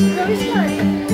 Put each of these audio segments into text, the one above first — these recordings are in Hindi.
दिखा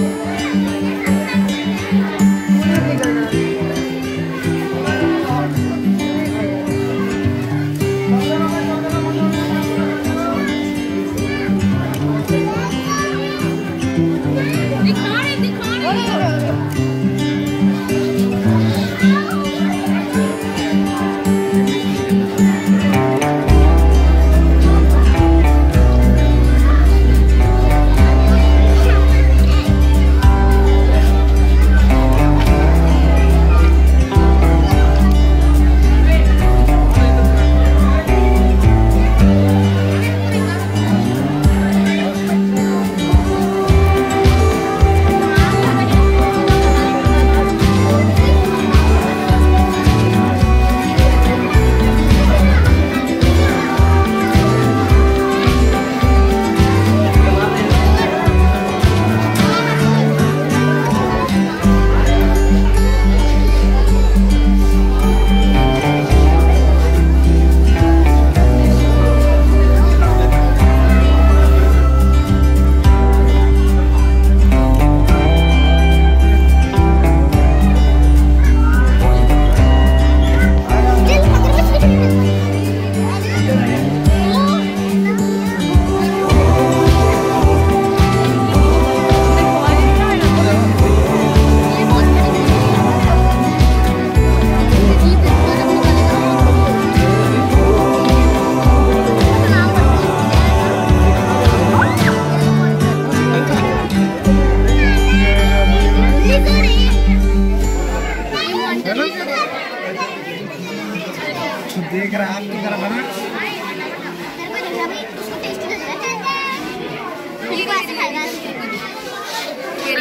देख रहा है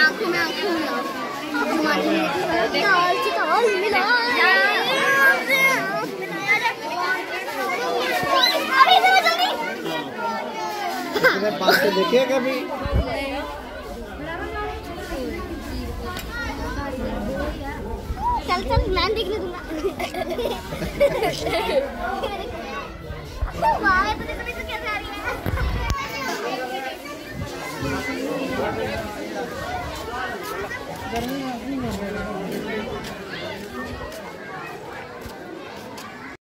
आँखों में आँखों इधर पास से देखिए कभी। वाह ये तो देखो देखो कैसे